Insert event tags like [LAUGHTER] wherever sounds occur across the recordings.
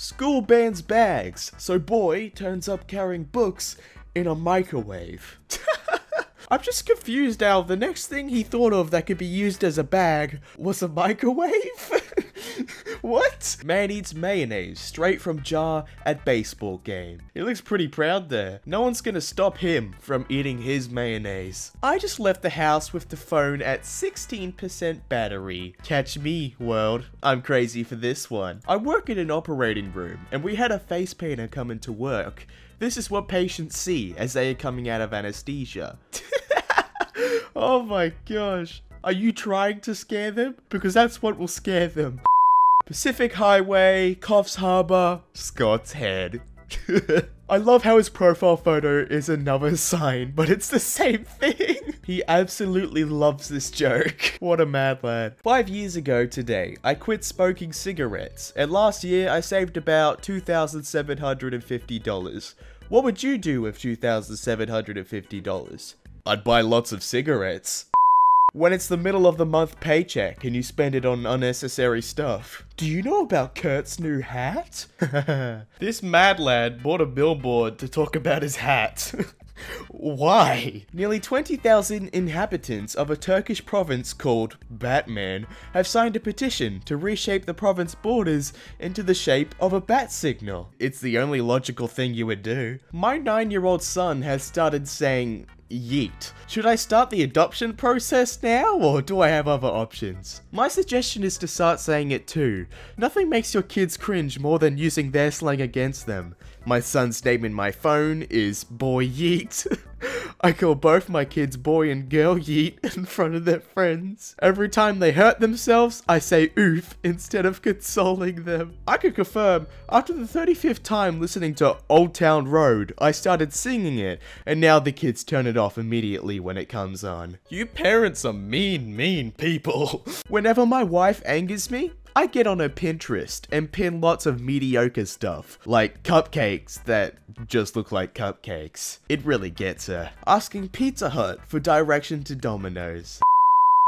School bans bags, so boy turns up carrying books in a microwave. [LAUGHS] I'm just confused now. The next thing he thought of that could be used as a bag was a microwave? [LAUGHS] [LAUGHS] what? Man eats mayonnaise straight from jar at baseball game. He looks pretty proud there. No one's gonna stop him from eating his mayonnaise. I just left the house with the phone at 16% battery. Catch me, world. I'm crazy for this one. I work in an operating room, and we had a face painter come into work. This is what patients see as they are coming out of anesthesia. [LAUGHS] oh my gosh. Are you trying to scare them? Because that's what will scare them. Pacific Highway, Coffs Harbour, Scott's Head. [LAUGHS] I love how his profile photo is another sign, but it's the same thing. [LAUGHS] he absolutely loves this joke. [LAUGHS] What a mad lad. Five years ago today, I quit smoking cigarettes, and last year I saved about $2,750. What would you do with $2,750? I'd buy lots of cigarettes. When it's the middle of the month paycheck and you spend it on unnecessary stuff. Do you know about Kurt's new hat? [LAUGHS] this mad lad bought a billboard to talk about his hat. [LAUGHS] Why? Nearly 20,000 inhabitants of a Turkish province called Batman have signed a petition to reshape the province borders into the shape of a bat signal. It's the only logical thing you would do. My 9 year old son has started saying, Yeet. Should I start the adoption process now, or do I have other options? My suggestion is to start saying it too. Nothing makes your kids cringe more than using their slang against them. My son's name in my phone is Boy Yeet. [LAUGHS] I call both my kids boy and girl yeet [LAUGHS] in front of their friends. Every time they hurt themselves, I say oof instead of consoling them. I can confirm, after the 35th time listening to Old Town Road, I started singing it, and now the kids turn it off immediately when it comes on. You parents are mean, mean people. [LAUGHS] Whenever my wife angers me, I get on her Pinterest and pin lots of mediocre stuff, like cupcakes that just look like cupcakes. It really gets her. Asking Pizza Hut for direction to Domino's.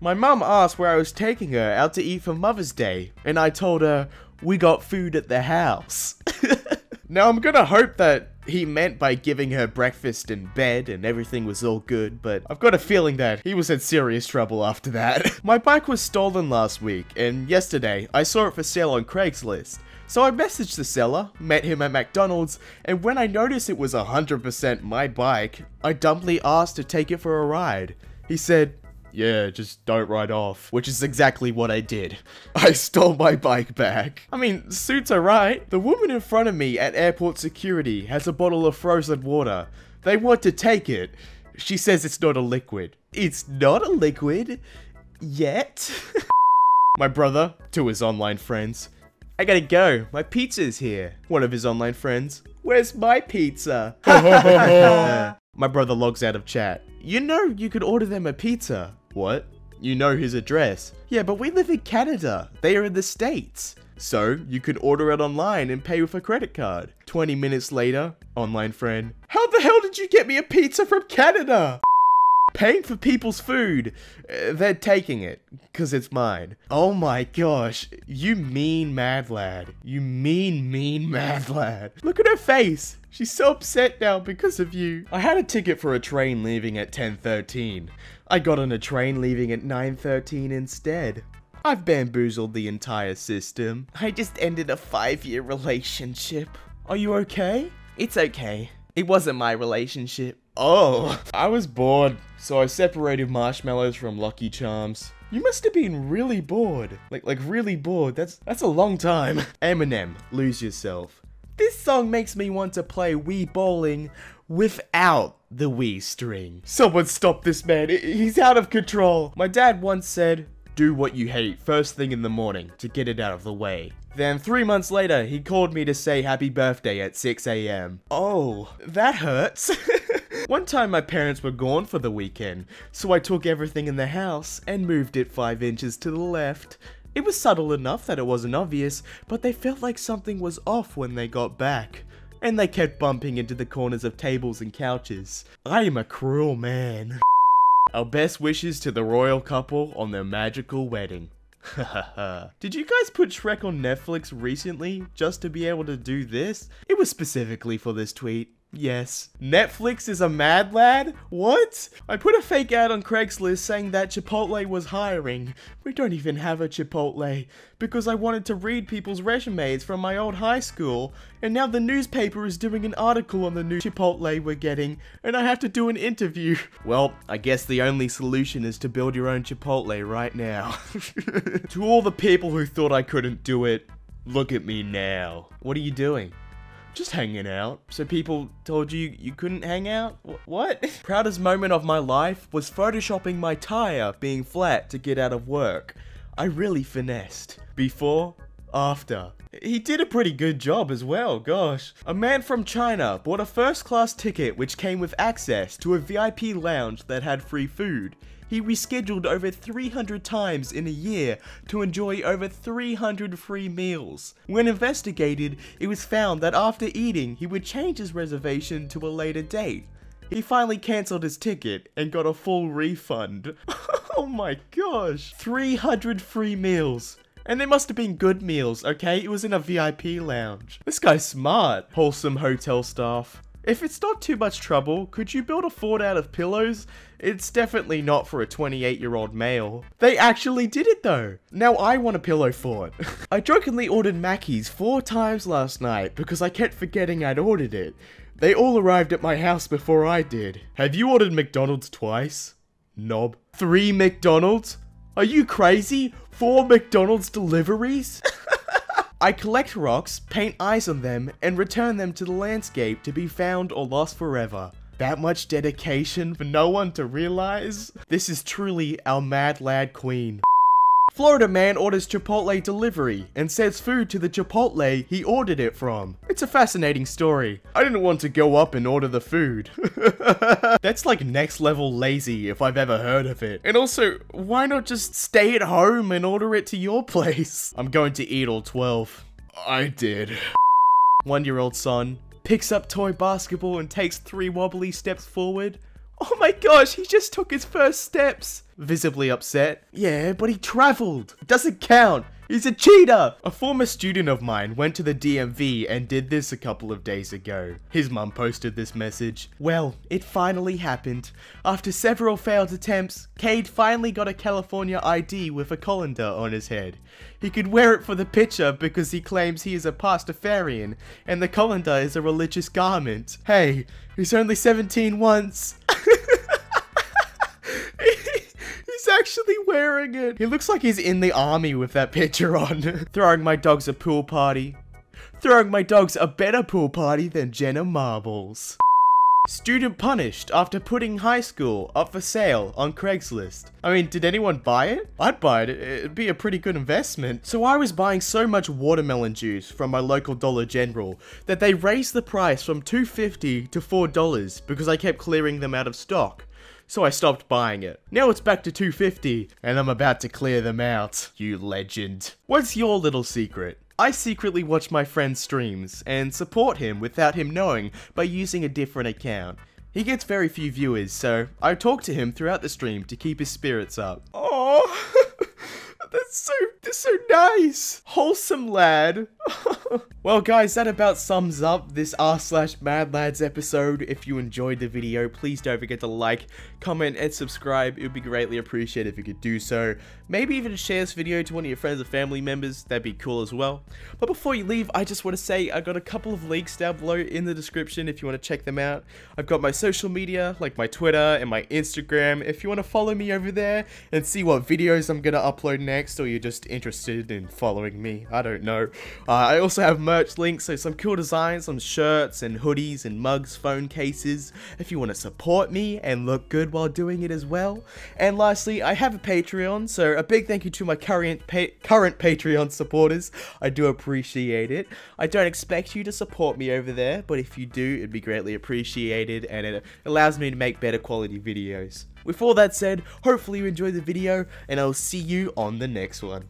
My mum asked where I was taking her out to eat for Mother's Day, and I told her, we got food at the house. [LAUGHS] now I'm gonna hope that he meant by giving her breakfast in bed and everything was all good, but I've got a feeling that he was in serious trouble after that. [LAUGHS] My bike was stolen last week, and yesterday I saw it for sale on Craigslist. So I messaged the seller, met him at McDonald's, and when I noticed it was 100% my bike, I dumbly asked to take it for a ride. He said, yeah, just don't ride off. Which is exactly what I did. [LAUGHS] I stole my bike back. I mean, suits are right. The woman in front of me at airport security has a bottle of frozen water. They want to take it. She says it's not a liquid. It's not a liquid. Yet. [LAUGHS] my brother, to his online friends. I gotta go. My pizza's here. One of his online friends. Where's my pizza? [LAUGHS] my brother logs out of chat. You know you could order them a pizza. What? You know his address. Yeah, but we live in Canada. They are in the States. So, you could order it online and pay with a credit card. 20 minutes later, online friend. How the hell did you get me a pizza from Canada? Paying for people's food. Uh, they're taking it, because it's mine. Oh my gosh, you mean mad lad. You mean, mean [LAUGHS] mad lad. Look at her face. She's so upset now because of you. I had a ticket for a train leaving at 10.13. I got on a train leaving at 9.13 instead. I've bamboozled the entire system. I just ended a five-year relationship. Are you okay? It's okay. It wasn't my relationship. Oh, I was bored, so I separated marshmallows from Lucky Charms. You must have been really bored. Like, like really bored. That's that's a long time. [LAUGHS] Eminem, lose yourself. This song makes me want to play Wii Bowling without the Wii string. Someone stop this man, he's out of control. My dad once said, do what you hate first thing in the morning to get it out of the way. Then three months later, he called me to say happy birthday at 6am. Oh, that hurts. [LAUGHS] One time my parents were gone for the weekend, so I took everything in the house and moved it 5 inches to the left. It was subtle enough that it wasn't obvious, but they felt like something was off when they got back and they kept bumping into the corners of tables and couches. I am a cruel man. Our best wishes to the royal couple on their magical wedding. [LAUGHS] Did you guys put Shrek on Netflix recently just to be able to do this? It was specifically for this tweet. Yes. Netflix is a mad lad? What? I put a fake ad on Craigslist saying that Chipotle was hiring. We don't even have a Chipotle. Because I wanted to read people's resumes from my old high school. And now the newspaper is doing an article on the new Chipotle we're getting. And I have to do an interview. [LAUGHS] Well, I guess the only solution is to build your own Chipotle right now. [LAUGHS] to all the people who thought I couldn't do it, look at me now. What are you doing? Just hanging out. So people told you you couldn't hang out? Wh- what? [LAUGHS] Proudest moment of my life was photoshopping my tire being flat to get out of work. I really finessed. Before, after. He did a pretty good job as well, gosh. A man from China bought a first class ticket which came with access to a VIP lounge that had free food. He rescheduled over 300 times in a year to enjoy over 300 free meals. When investigated, it was found that after eating, he would change his reservation to a later date. He finally cancelled his ticket and got a full refund. [LAUGHS] oh my gosh. 300 free meals. And they must have been good meals, okay? It was in a VIP lounge. This guy's smart. Wholesome hotel staff. If it's not too much trouble, could you build a fort out of pillows? It's definitely not for a 28 year old male. They actually did it though. Now I want a pillow fort. [LAUGHS] I jokingly ordered Maccas four times last night because I kept forgetting I'd ordered it. They all arrived at my house before I did. Have you ordered McDonald's twice? Knob. Three McDonald's? Are you crazy? Four McDonald's deliveries? [LAUGHS] I collect rocks, paint eyes on them, and return them to the landscape to be found or lost forever. That much dedication for no one to realize? This is truly our mad lad queen. Florida man orders Chipotle delivery and sends food to the Chipotle he ordered it from. It's a fascinating story. I didn't want to go up and order the food. [LAUGHS] That's like next level lazy if I've ever heard of it. And also, why not just stay at home and order it to your [LAUGHS] place? I'm going to eat all 12. I did. [LAUGHS] One year old son picks up toy basketball and takes three wobbly steps forward. Oh my gosh, he just took his first steps. Visibly upset. Yeah, but he traveled. Doesn't count. He's a cheater! A former student of mine went to the DMV and did this a couple of days ago. His mum posted this message. Well, it finally happened. After several failed attempts, Cade finally got a California ID with a colander on his head. He could wear it for the picture because he claims he is a Pastafarian, and the colander is a religious garment. Hey, he's only 17 once. Actually wearing it. He looks like he's in the army with that picture on. [LAUGHS] Throwing my dogs a pool party. Throwing my dogs a better pool party than Jenna Marbles. Student punished after putting high school up for sale on Craigslist. I mean, did anyone buy it? I'd buy it. It'd be a pretty good investment. So I was buying so much watermelon juice from my local Dollar General that they raised the price from $2.50 to $4 because I kept clearing them out of stock so I stopped buying it. Now it's back to 250 and I'm about to clear them out, you legend. What's your little secret? I secretly watch my friend's streams and support him without him knowing by using a different account. He gets very few viewers, so I talk to him throughout the stream to keep his spirits up. Oh, [LAUGHS] that's so, that's so nice. Wholesome lad. [LAUGHS] [LAUGHS] well guys, that about sums up this r slash mad lads episode. If you enjoyed the video, please don't forget to like, comment, and subscribe. It would be greatly appreciated if you could do so. Maybe even share this video to one of your friends or family members. That'd be cool as well. But before you leave, I just want to say I got a couple of links down below in the description if you want to check them out. I've got my social media, like my Twitter and my Instagram. If you want to follow me over there and see what videos I'm going to upload next, or you're just interested in following me, I don't know. Uh, I also have merch links, so some cool designs, some shirts and hoodies and mugs, phone cases, if you want to support me and look good while doing it as well. And lastly, I have a Patreon, so a big thank you to my current pa current Patreon supporters. I do appreciate it. I don't expect you to support me over there, but if you do, it'd be greatly appreciated and it allows me to make better quality videos. With all that said, hopefully you enjoyed the video and I'll see you on the next one.